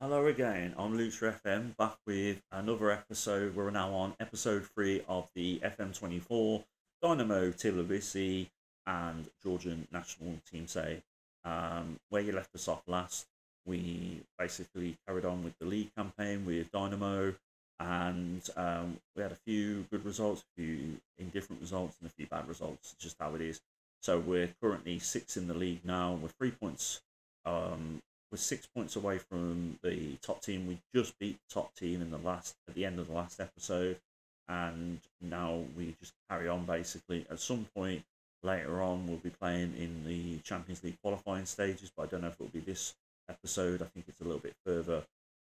Hello again, I'm Lucha FM, back with another episode. We're now on episode three of the FM24 Dinamo Tbilisi and Georgian national team say. Um, where you left us off last, we basically carried on with the league campaign with Dinamo, and um, we had a few good results, a few indifferent results, and a few bad results, just how it is. So we're currently six in the league now, with three points um, we're six points away from the top team. We just beat the top team in the last at the end of the last episode, and now we just carry on basically. At some point later on, we'll be playing in the Champions League qualifying stages, but I don't know if it'll be this episode. I think it's a little bit further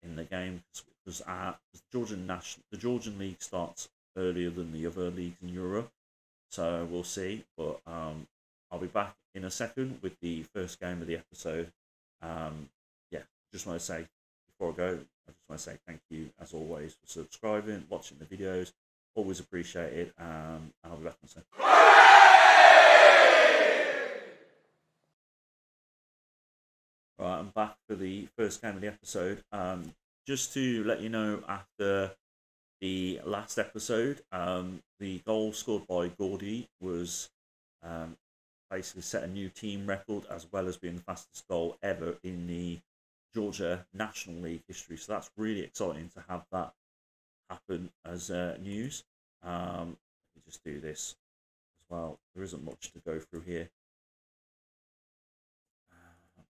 in the game because our Georgian national the Georgian league starts earlier than the other leagues in Europe, so we'll see. But um, I'll be back in a second with the first game of the episode. Um, yeah, just want to say before I go, I just want to say thank you as always for subscribing, watching the videos. Always appreciate it. Um, and I'll be back a second. Right, I'm back for the first game of the episode. Um, just to let you know, after the last episode, um, the goal scored by Gordy was um, basically set a new team record as well as being the fastest goal ever in the Georgia National League history. So that's really exciting to have that happen as uh, news. Um, let me just do this as well. There isn't much to go through here. Uh,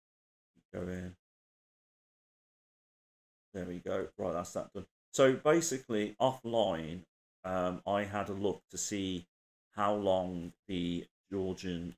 keep going. There we go. Right, that's that done. So basically, offline, um, I had a look to see how long the Georgian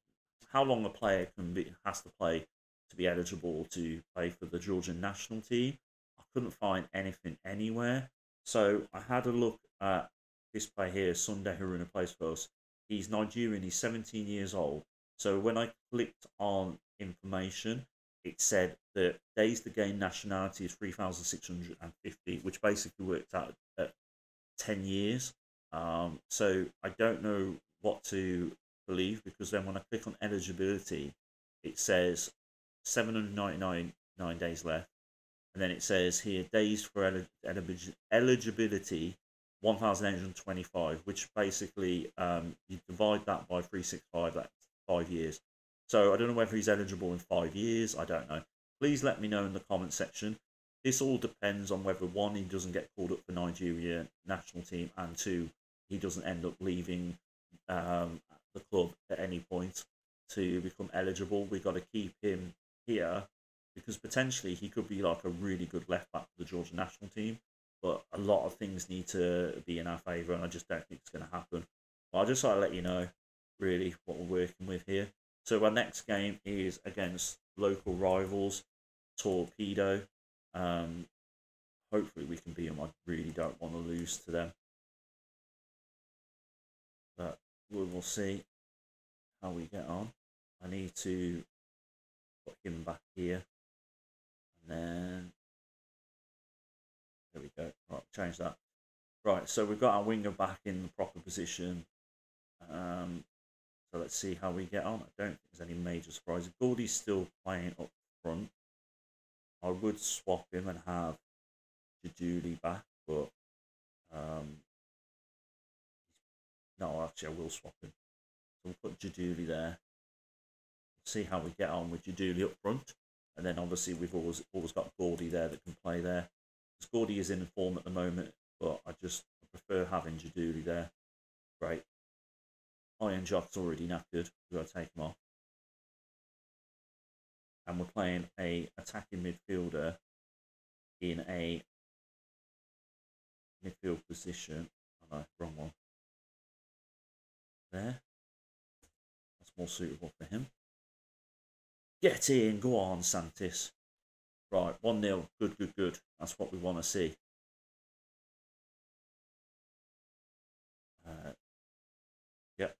how long a player can be has to play to be eligible to play for the Georgian national team. I couldn't find anything anywhere, so I had a look at this player here, Sunday Haruna plays for us. He's Nigerian. He's 17 years old. So when I clicked on information, it said that days to gain nationality is 3,650, which basically worked out at 10 years. Um, so I don't know what to believe, because then when I click on eligibility, it says 799 nine days left. And then it says here days for elig- eligibility 1,825, which basically um, you divide that by 365, that's five years. So I don't know whether he's eligible in five years, I don't know. Please let me know in the comment section. This all depends on whether one, he doesn't get called up for Nigeria national team, and two, he doesn't end up leaving um, the club at any point to become eligible. We've got to keep him here because potentially he could be like a really good left back for the Georgian national team. But a lot of things need to be in our favour, and I just don't think it's going to happen. But I'll just like to let you know really what we're working with here. So our next game is against local rivals, Torpedo. Um, hopefully we can beat them. I really don't want to lose to them. But we will see how we get on. I need to put him back here. And then there we go. Right, change that. Right, so we've got our winger back in the proper position. Um, so let's see how we get on. I don't think there's any major surprises. Gordy's still playing up front. I would swap him and have Jaduli back, but um, no, actually, I will swap him. So we'll put Jaduli there. See how we get on with Jaduli up front. And then obviously we've always always got Gordy there that can play there. Because Gordy is in form at the moment, but I just prefer having Jaduli there. Great. Iron Jock's already knackered. We've got to take him off. And we're playing a attacking midfielder in a midfield position. Oh no, wrong one there. That's more suitable for him. Get in, go on, Santis. Right, 1 0. Good, good, good. That's what we want to see. Uh, yep.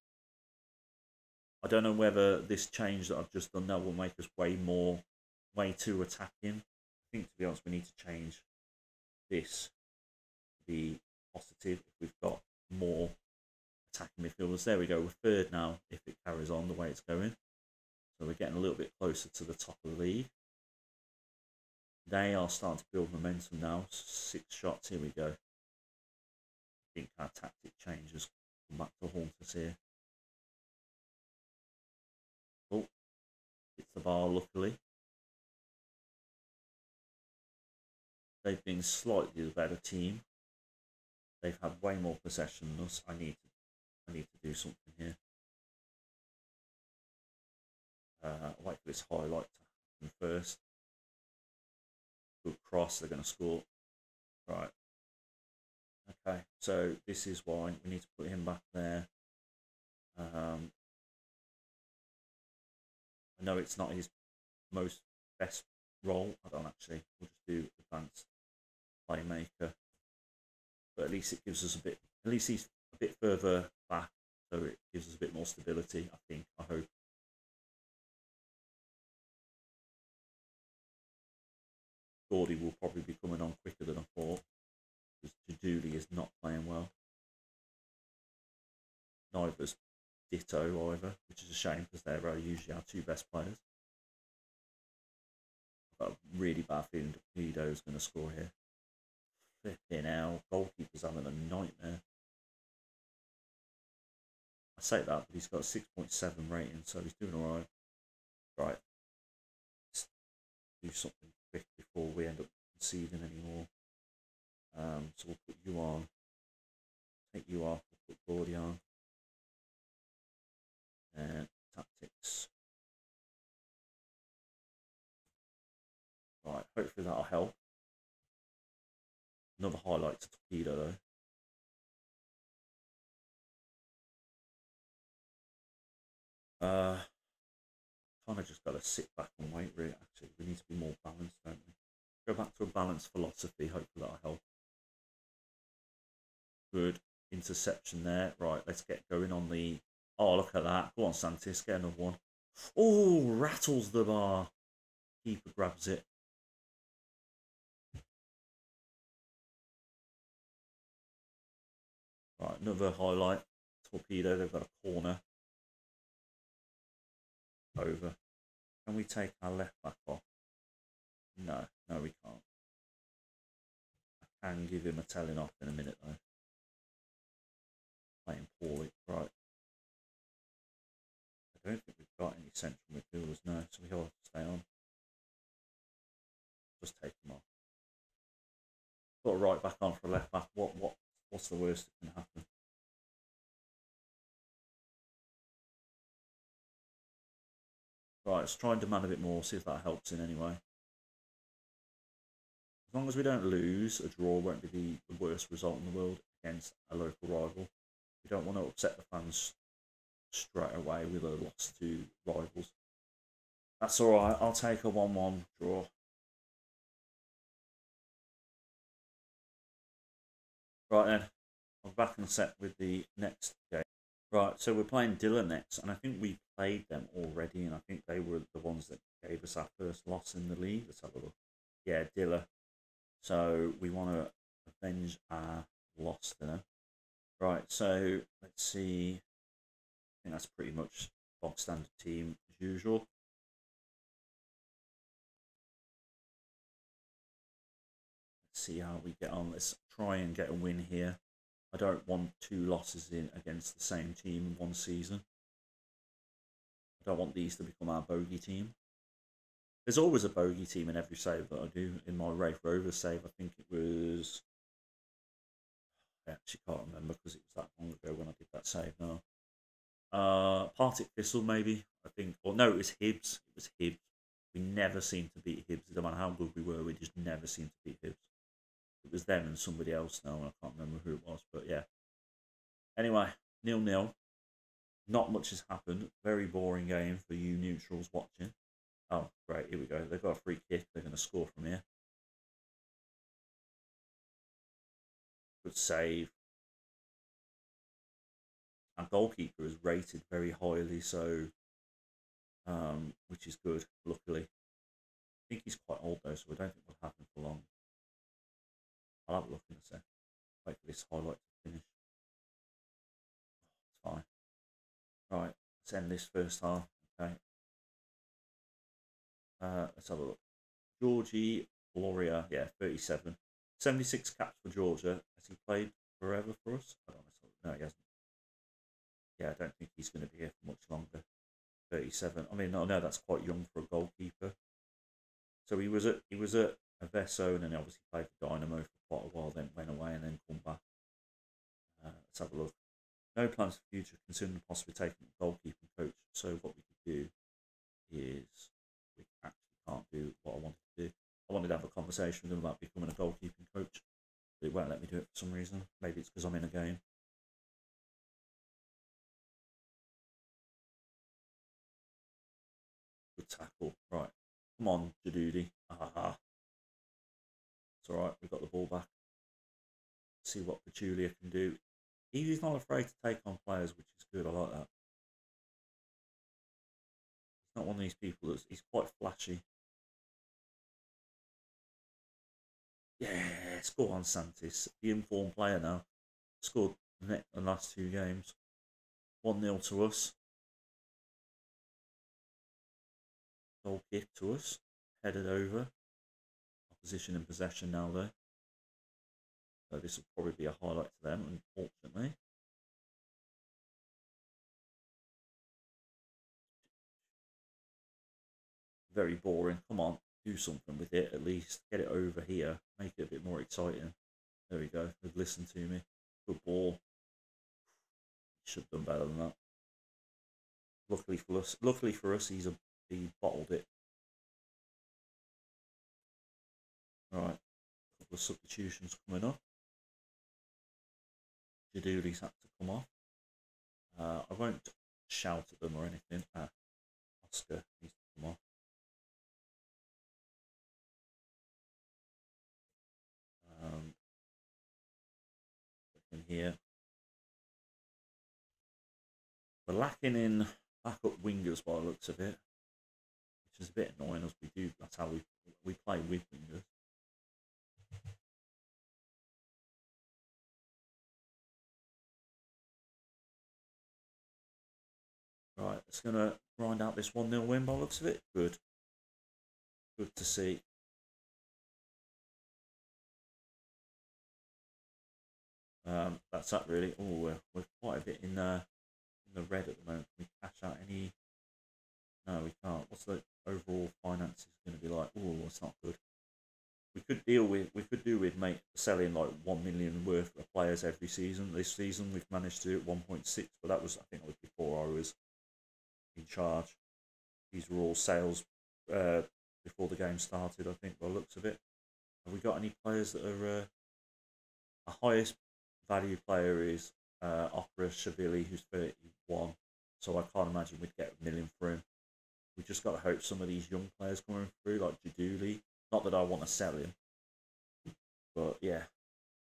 I don't know whether this change that I've just done now will make us way more, way too attacking. I think, to be honest, we need to change this to be positive if we've got more attacking midfielders. There we go. We're third now if it carries on the way it's going. So we're getting a little bit closer to the top of the league. they are starting to build momentum now. Six shots, here we go. I think our tactic changes come back to haunt us here. Oh, it's the bar, luckily. They've been slightly the better team. They've had way more possession than us. I need to, I need to do something here. Uh, wait for this highlight to happen first. Good cross, they're going to score. Right. Okay, so this is why we need to put him back there. Um, I know it's not his most best role. I don't actually. We'll just do advanced playmaker. But at least it gives us a bit. At least he's a bit further back, so it gives us a bit more stability. I think. I hope. Gordy will probably be coming on quicker than I thought. Because Jaduli is not playing well. Neither's Ditto either, which is a shame because they're uh, usually our two best players. I've got a really bad feeling Torpedo is going to score here. Flipping out. Goalkeeper's having a nightmare. Say that, but he's got a 6.7 rating, so he's doing alright. Right. Let's do something quick before we end up conceding anymore. Um, so we'll put you on. Take you off. We'll put Gordy on. And tactics. Right, hopefully that'll help. Another highlight to Torpedo though. Uh, kind of just got to sit back and wait, really. Actually, we need to be more balanced, don't we? Go back to a balanced philosophy. Hopefully that'll help. Good interception there. Right, let's get going on the. Oh, look at that. Go on, Santis. Get another one. Oh, rattles the bar. Keeper grabs it. Right, another highlight. Torpedo, they've got a corner. Over. Can we take our left back off? No, no we can't. I can give him a telling off in a minute though. Playing poorly. Right. I don't think we've got any central midfielders now, so we have to stay on. Just take them off. Put a right back on for a left back. What what what's the worst that can happen? Right, let's try and demand a bit more, see if that helps in any way. As long as we don't lose, a draw won't be the, the worst result in the world against a local rival. We don't want to upset the fans straight away with a loss to rivals. That's alright, I'll take a 1 1 draw. Right then, I'm back on set with the next game. Right, so we're playing Dila next, and I think we played them already, and I think they were the ones that gave us our first loss in the league. Let's have a look. Yeah, Dila. So we want to avenge our loss there. Right, so let's see. I think that's pretty much box standard team as usual. Let's see how we get on. Let's try and get a win here. I don't want two losses in against the same team in one season. I don't want these to become our bogey team. There's always a bogey team in every save that I do. In my Raith Rovers save, I think it was. I actually can't remember because it was that long ago when I did that save now. Uh, Partick Thistle, maybe. I think. Or no, it was Hibs. It was Hibs. We never seemed to beat Hibs. No matter how good we were, we just never seemed to beat Hibs. It was them and somebody else now. and I can't remember who it was. But yeah. Anyway, nil nil. Not much has happened. Very boring game for you neutrals watching. Oh, great. Here we go. They've got a free kick. They're going to score from here. Good save. Our goalkeeper is rated very highly, so um, which is good, luckily. I think he's quite old though, so I don't think it'll happen for long. I'll looking at in. Wait for this highlight to finish. Oh, it's fine. Right, let's end this first half. Okay. Uh, let's have a look. Giorgi Loria, yeah, 37. 76 caps for Georgia. Has he played forever for us? I don't know. No, he hasn't. Yeah, I don't think he's going to be here for much longer. 37. I mean, I know that's quite young for a goalkeeper. So he was at he was at Avesso and then obviously played for Dinamo for quite a while, then went away and then come back. Uh, let's have a look. No plans for future, considering possibly taking a goalkeeping coach. So what we could do is we actually can't do what I wanted to do. I wanted to have a conversation with him about becoming a goalkeeping coach. But it won't let me do it for some reason. Maybe it's because I'm in a game. Good tackle. Right. Come on, Jadudi. Ah. It's alright, we've got the ball back. See what Pachulia can do. He's not afraid to take on players, which is good. I like that. He's not one of these people that's he's quite flashy. Yes, go on, Santis. The informed player now. Scored the last two games. 1 0 to us. Goal kick to us. Headed over. Opposition in possession now, though. So this will probably be a highlight to them, unfortunately. Very boring. Come on, do something with it at least. Get it over here. Make it a bit more exciting. There we go. They've listened to me. Good ball. Should have done better than that. Luckily for us, luckily for us, he's a, he bottled it. Right, a couple of substitutions coming up. Jaduli's had to come off. Uh, I won't shout at them or anything. Ah, Oscar needs to come off. Um, here. We're lacking in backup wingers by the looks of it, which is a bit annoying as we do. That's how we we play with wingers. Right, it's going to grind out this 1 0 win by looks of it. Good. Good to see. Um, that's that really. Oh, we're, we're quite a bit in, uh, in the red at the moment. Can we cash out any? No, we can't. What's the overall finances going to be like? Oh, it's not good. We could deal with, we could do with make selling like one million worth of players every season. This season we've managed to do it 1.6, but that was I think it was before I was in charge. These were all sales uh, before the game started, I think, by looks of it. Have we got any players that are uh, the highest value player is uh, Opera Shavili, who's 31. So I can't imagine we'd get a million for him. We just got to hope some of these young players coming through, like Jaduli. Not that I want to sell him, but yeah,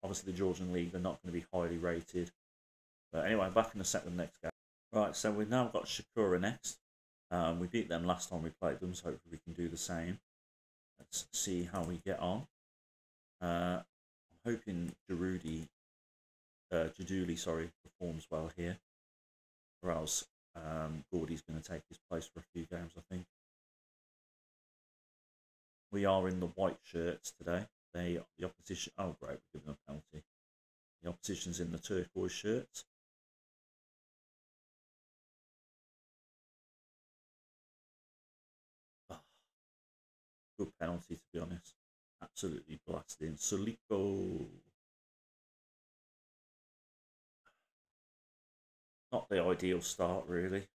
obviously the Georgian League, they're not going to be highly rated. But anyway, back in the second next game. Right, so we've now got Shakura next. Um, we beat them last time we played them, so hopefully we can do the same. Let's see how we get on. Uh, I'm hoping Jarudi, uh, Jaduli, sorry, performs well here. Or else um, Gordy's going to take his place for a few games, I think. We are in the white shirts today. They the opposition. Oh, great, we're giving a penalty. The opposition's in the turquoise shirts. Good penalty, to be honest. Absolutely blasted in. Solico. Not the ideal start, really.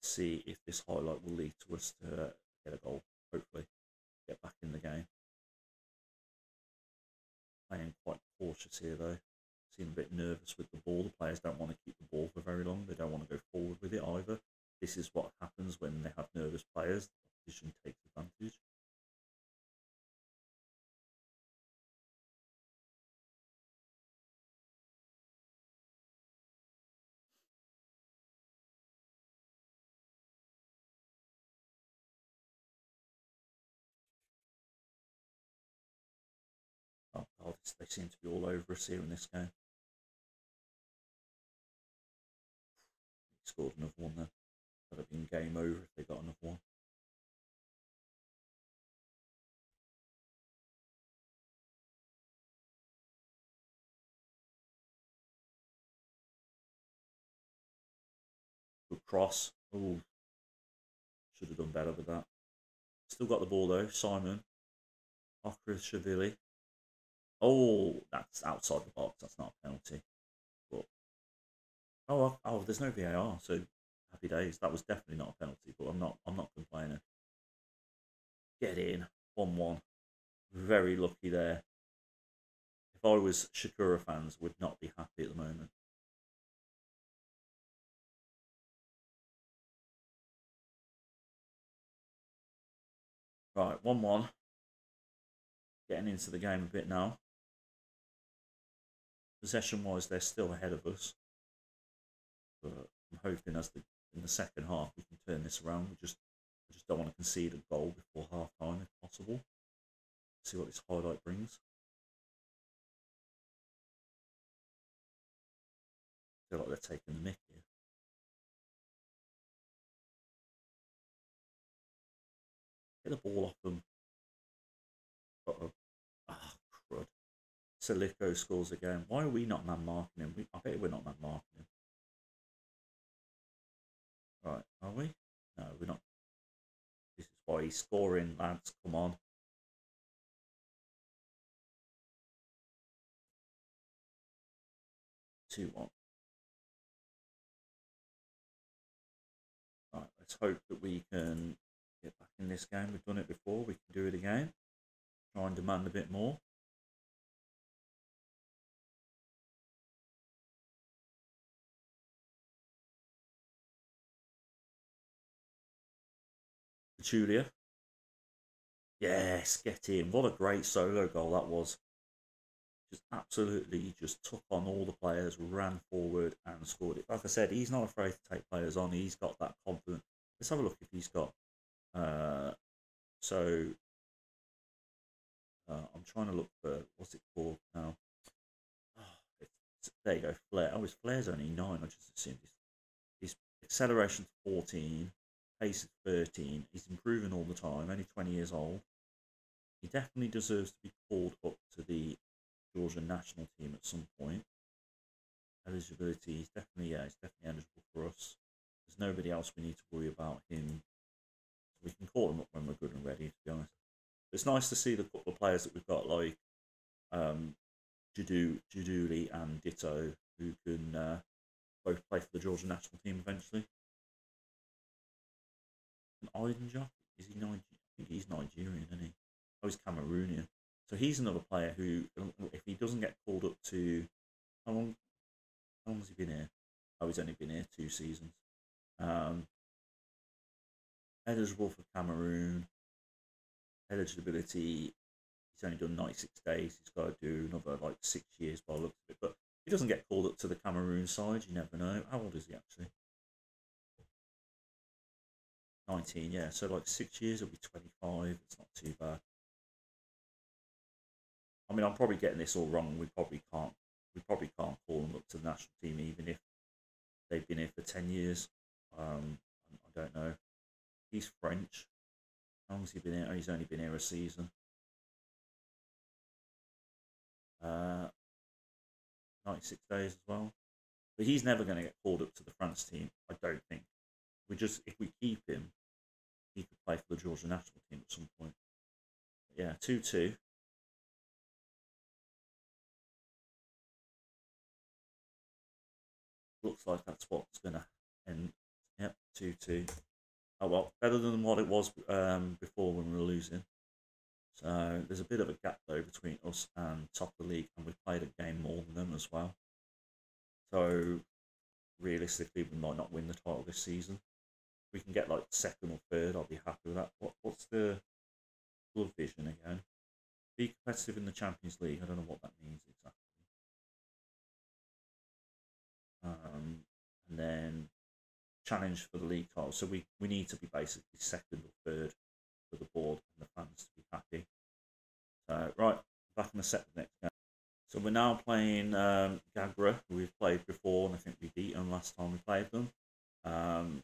See if this highlight will lead to us to uh, get a goal, hopefully. Get back in the game. Playing quite cautious here, though seem a bit nervous with the ball. The players don't want to keep the ball for very long. They don't want to go forward with it either. This is what happens when they have nervous players. The opposition takes advantage. Oh, oh they seem to be all over us here in this game. Scored another one there. Could have been game over if they got another one. Good cross. Oh, should have done better with that. Still got the ball though. Simon. Okrishvili. Oh, that's outside the box. That's not a penalty. But oh, oh, there's no VAR, so happy days. That was definitely not a penalty, but I'm not. I'm not complaining. Get in, one-one. Very lucky there. If I was Shakura fans, would not be happy at the moment. Right, 1 1. Getting into the game a bit now. Possession wise, they're still ahead of us. But I'm hoping as the in the second half we can turn this around. We just I just don't want to concede a goal before half time if possible. See what this highlight brings. Feel like they're taking the mick here. Get the ball off them. Ah, crud. Silico scores again. Why are we not man marking him? We, I bet we're not man marking him. Right, are we? No, we're not. This is why he's scoring, lads. Come on. Two one. Right, let's hope that we can get back in this game. We've done it before. We can do it again. Try and demand a bit more. Julia. Yes, get in. What a great solo goal that was. Just absolutely just took on all the players, ran forward and scored it. Like I said, he's not afraid to take players on. He's got that confidence. Let's have a look if he's got uh, so uh, I'm trying to look for what's it called now. Oh, there you go, Flair. Oh, his Flair's only nine. I just assumed his, his acceleration 14, pace is 13. He's improving all the time. Only 20 years old. He definitely deserves to be called up to the Georgian national team at some point. Eligibility, he's definitely yeah, he's definitely eligible for us. There's nobody else we need to worry about him we can call him up when we're good and ready. To be honest, it's nice to see the couple of players that we've got like um, Judu, Juduli and Ditto who can uh, both play for the Georgian national team eventually. And Aydin is he Nigerian? He's Nigerian, isn't he? Oh, he's Cameroonian. So he's another player who, if he doesn't get called up to, how long? How long has he been here? Oh, he's only been here two seasons. Um, eligible for Cameroon. Eligibility, he's only done 96 days. He's got to do another like six years by the looks of it. But he doesn't get called up to the Cameroon side. You never know. How old is he actually? 19, yeah. So like six years, he'll be 25. It's not too bad. I mean, I'm probably getting this all wrong. We probably can't. We probably can't call them up to the national team, even if they've been here for 10 years. Um, I don't know. He's French. How he been here? Oh, he's only been here a season. Uh, 96 days as well. But he's never going to get called up to the France team, I don't think. We just, if we keep him, he could play for the Georgia national team at some point. But yeah, 2 2. Looks like that's what's going to end. Yep, 2 2 oh well, better than what it was um, before when we were losing. So there's a bit of a gap though between us and top of the league, and we've played a game more than them as well. So realistically, we might not win the title this season. We can get like second or third, I'll be happy with that. What what's the club vision again? Be competitive in the Champions League. I don't know what that means exactly. Um, and then challenge for the league title. So we, we need to be basically second or third for the board and the fans to be happy. So, right, back in the set the next game. So we're now playing um, Gagra, who we've played before, and I think we beat them last time we played them. Um,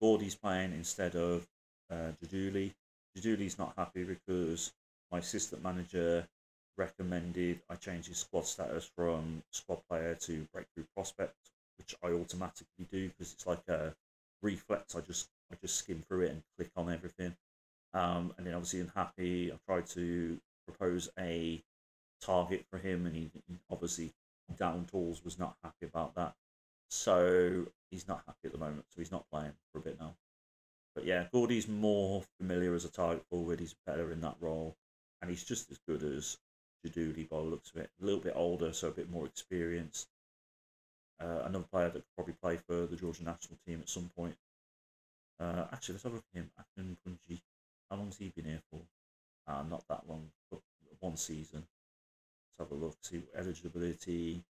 Gordy's playing instead of uh, Jaduli. Jaduli's not happy because my assistant manager recommended I change his squad status from squad player to breakthrough prospect, which I automatically do because it's like a reflex. I just I just skim through it and click on everything. Um, and then obviously unhappy. I tried to propose a target for him, and he obviously down tools was not happy about that. So he's not happy at the moment. So he's not playing for a bit now. But yeah, Gordy's more familiar as a target forward. He's better in that role, and he's just as good as Jaduli by the looks of it. A little bit older, so a bit more experienced. Uh, another player that could probably play for the Georgia national team at some point. Uh, actually, let's have a look at him. Akun Punji. How long's he been here for? Uh, not that long, but one season. Let's have a look, see eligibility.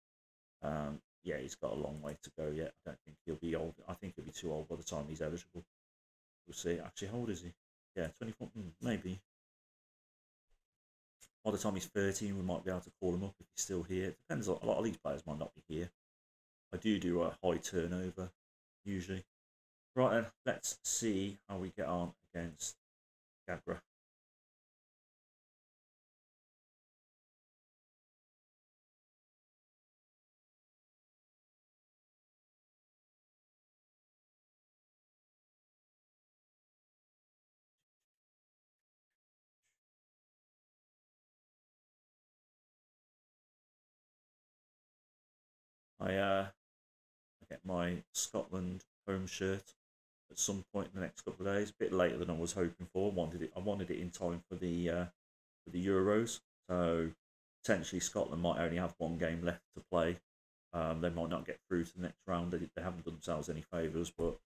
Um, yeah, he's got a long way to go yet. I don't think he'll be old. I think he'll be too old by the time he's eligible. We'll see. Actually, how old is he? Yeah, 24, hmm, maybe. By the time he's 13, we might be able to call him up if he's still here. It depends. A lot of these players might not be here. I do do a high turnover, usually. Right then, let's see how we get on against Gagra. I uh, get my Scotland home shirt at some point in the next couple of days. A bit later than I was hoping for. Wanted it. I wanted it in time for the uh, for the Euros. So potentially Scotland might only have one game left to play. Um, they might not get through to the next round. They, they haven't done themselves any favours, but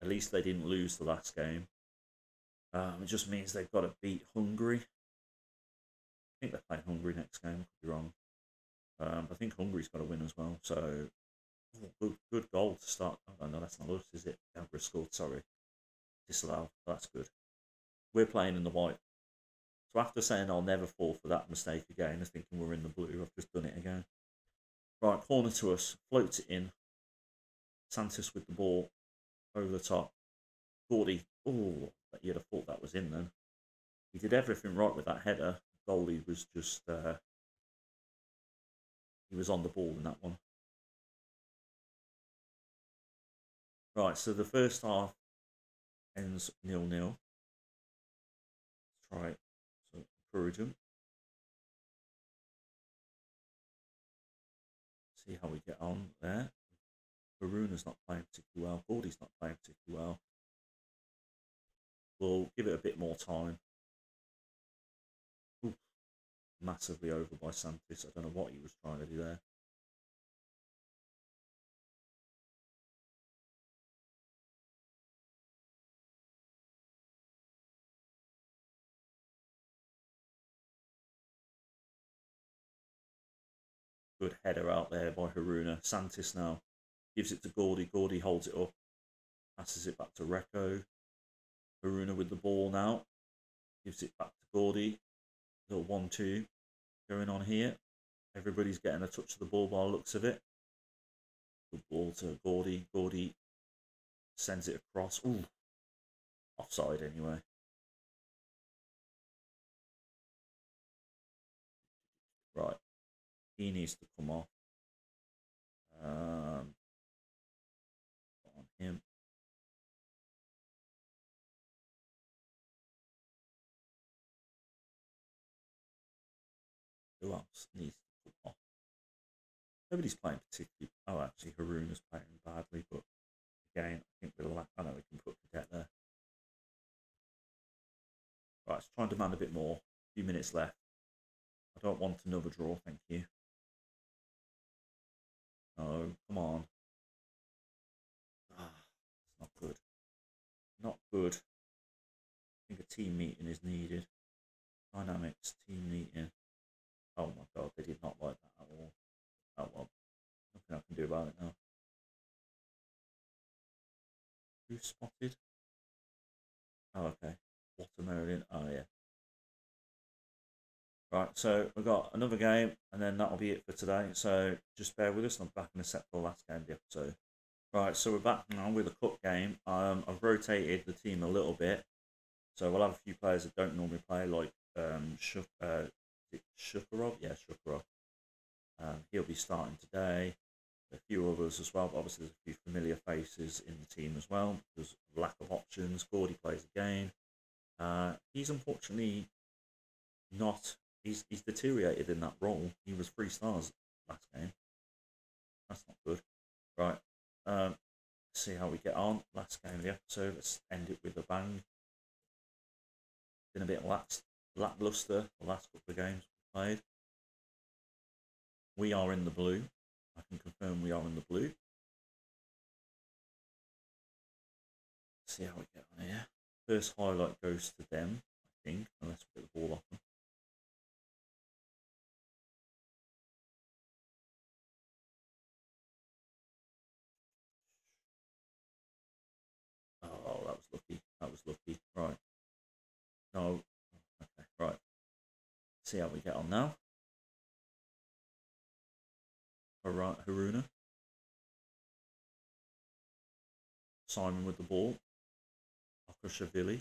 at least they didn't lose the last game. Um, it just means they've got to beat Hungary. I think they're playing Hungary next game. I Could be wrong. Um, I think Hungary's got to win as well. So good, good goal to start. Oh, no, that's not us, is it? Gagra scored, sorry. Disallowed. That's good. We're playing in the white. So after saying I'll never fall for that mistake again, I thinking we're in the blue, I've just done it again. Right, corner to us, floats it in. Santos with the ball over the top. Gordy, oh, you'd have thought that was in then. He did everything right with that header. Goalie was just uh, he was on the ball in that one. Right, so the first half ends nil nil. Try so encourage. See how we get on there. Haruna's not playing particularly well. Gordy's not playing particularly well. We'll give it a bit more time massively over by Santis. I don't know what he was trying to do there. Good header out there by Haruna. Santis now gives it to Gordy. Gordy holds it up, passes it back to Recco. Haruna with the ball now. Gives it back to Gordy. Little 1 2 going on here. Everybody's getting a touch of the ball by the looks of it. Good ball to Gordy. Gordy sends it across. Ooh, offside anyway. Right, he needs to come off. Um, Who else needs? Nobody's playing particularly. Oh, actually, Haruna's playing badly, but again, I think we'll. I know we can put Cadet there. Right, let's try and demand a bit more. A few minutes left. I don't want another draw, thank you. No, come on. Ah, it's not good. Not good. I think a team meeting is needed. Dynamics, team meeting. Oh my god, they did not like that at all. Oh well, nothing I can do about it now. Who spotted? Oh, okay. Watermelon. Oh, yeah. Right, so we've got another game, and then that'll be it for today. So just bear with us. I'm back in a set for the last game of the episode. Right, so we're back now with a cup game. Um, I've rotated the team a little bit, so we'll have a few players that don't normally play, like um, uh, it Shukurov, yeah, Shukurov. Um, he'll be starting today. A few others as well, but obviously there's a few familiar faces in the team as well because of lack of options. Gordy plays again. Uh, he's unfortunately not. He's he's deteriorated in that role. He was three stars last game. That's not good. Right. Um, see how we get on. Last game of the episode. Let's end it with a bang. Been a bit lax, lackluster the last couple of games we played. We are in the blue. I can confirm we are in the blue. See how we get on here. First highlight goes to them, I think, unless we get the ball off them. Oh, that was lucky. That was lucky. Right. No. See how we get on now. Har- Haruna. Simon with the ball. Akashvili.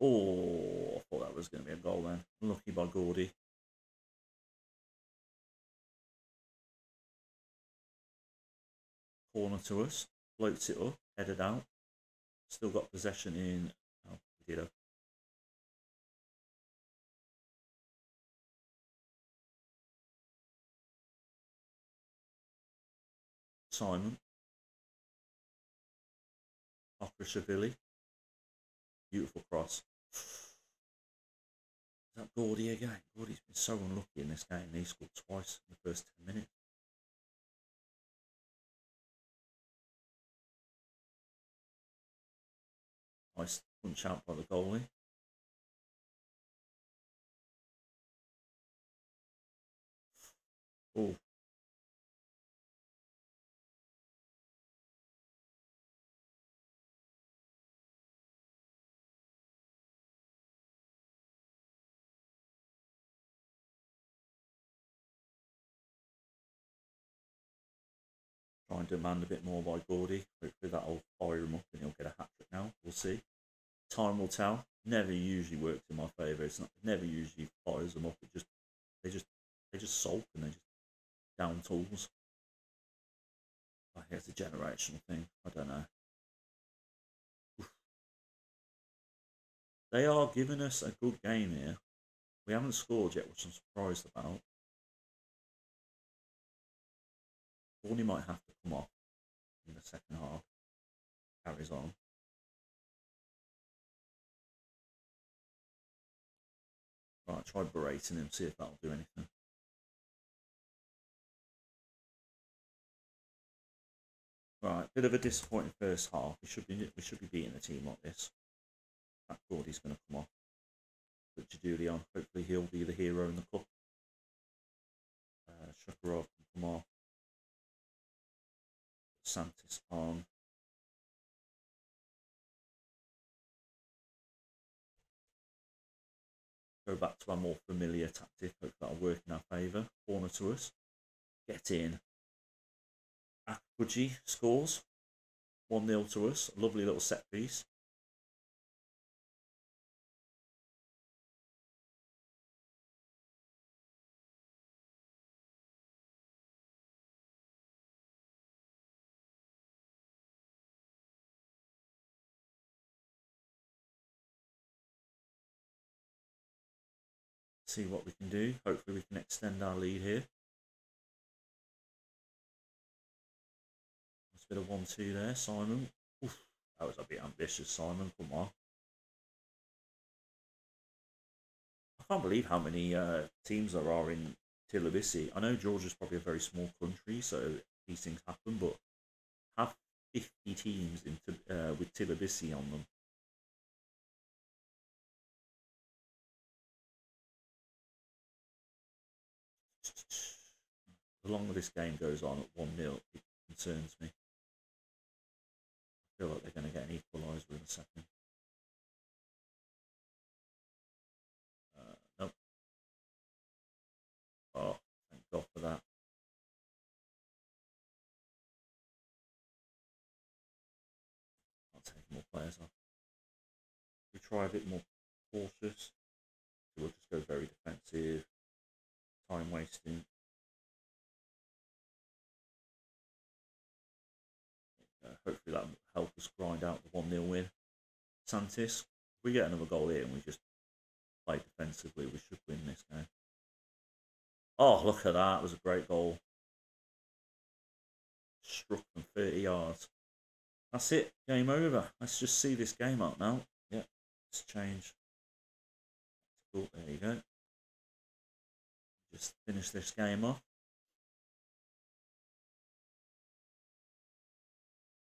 Oh, I thought that was going to be a goal then. Lucky by Gordy. Corner to us. Floats it up. Headed out. Still got possession in. Oh, Ditto. Simon. Akashvili. Beautiful cross. Is that Gordy again? Gordy's been so unlucky in this game. He scored twice in the first 10 minutes. Nice punch out by the goalie. Oh, and demand a bit more by Gordy. Hopefully that'll fire him up and he'll get a hat trick now. We'll see. Time will tell. Never usually works in my favour. It's not never usually fires them up. It just they just they just sulk and they just down tools. I think it's a generational thing. I don't know. They are giving us a good game here. We haven't scored yet, which I'm surprised about. Thorny might have to come off in the second half. Carries on. Right, try berating him, see if that'll do anything. Right, bit of a disappointing first half. We should be we should be beating a team like this. That Gordy's going to come off. But Julian, hopefully he'll be the hero in the cup. Uh, can come off. Santis on. Go back to our more familiar tactic. Hope that'll work in our favour. Corner to us. Get in. Akuji scores. 1 0 to us. Lovely little set piece. See what we can do. Hopefully, we can extend our lead here. That's a bit of 1 2 there, Simon. Oof, that was a bit ambitious, Simon. Come on. I can't believe how many uh, teams there are in Tilabisi. I know Georgia's probably a very small country, so these things happen, but have 50 teams in, uh, with Tilabisi on them. The longer this game goes on at 1 0, it concerns me. I feel like they're going to get an equaliser in a second. Uh, nope. Oh, thank God for that. I'll take more players off. We try a bit more cautious. We'll just go very defensive, time wasting. Hopefully that will help us grind out the 1 0 win. Santis, we get another goal here and we just play defensively, we should win this game. Oh, look at that. That was a great goal. Struck from 30 yards. That's it. Game over. Let's just see this game out now. Yeah, let's change. Cool. There you go. Just finish this game off.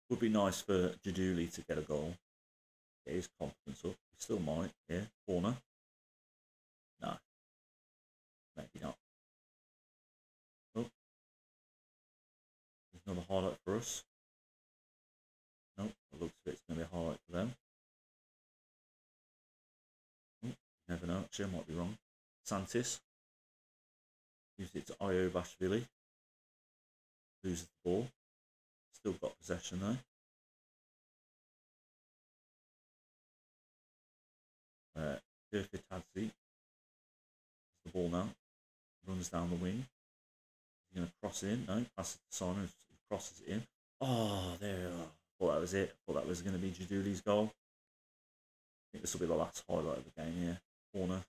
Would be nice for Jaduli to get a goal. Get his confidence up. He still might. Yeah, corner. No. Maybe not. Oh. There's another highlight for us. Nope, it looks like it's going to be a highlight for them. Oh, never know, actually, I might be wrong. Santis. Used it to Io Bashvili. Loses the ball. Still got possession though. Uh, Tadzi. The ball now. Runs down the wing. He's going to cross in. No, passes to Simon. Crosses it in. Oh, there we are. Thought that was it. Thought that was going to be Jaduli's goal. I think this will be the last highlight of the game here. Corner.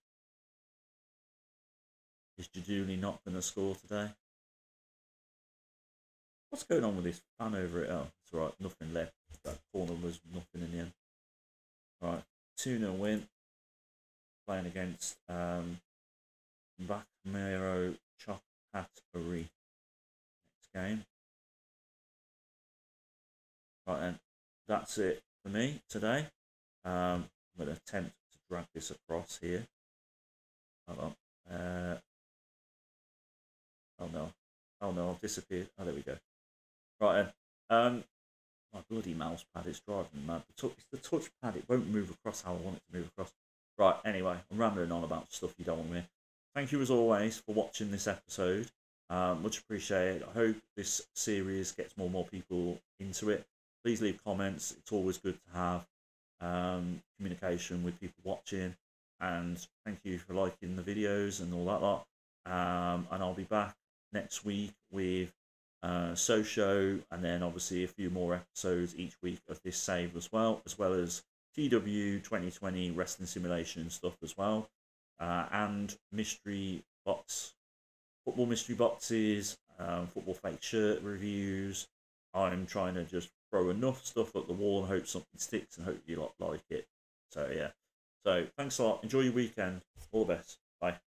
Is Jaduli not going to score today? What's going on with this fan over it? Oh, it's right. Nothing left. That corner was nothing in the end. Right. 2 0 win. Playing against um, Bakmero Chokatari. Next game. Right then, that's it for me today. Um, I'm going to attempt to drag this across here. Hold on. Uh, oh no. Oh no, I've disappeared. Oh, there we go. Right then. Um, my bloody mouse pad is driving me mad. It's the touch pad. It won't move across how I want it to move across. Right, anyway, I'm rambling on about stuff you don't want me. Thank you as always for watching this episode. Um, much appreciated. I hope this series gets more and more people into it please leave comments. It's always good to have um, communication with people watching. And thank you for liking the videos and all that lot. Um, and I'll be back next week with uh, Sochaux and then obviously a few more episodes each week of this save as well, as well as TEW 2020 wrestling simulation stuff as well, uh, and mystery box, football mystery boxes, um, football fake shirt reviews. I'm trying to just throw enough stuff at the wall and hope something sticks and hope you lot like it. So yeah. So thanks a lot. Enjoy your weekend. All the best. Bye.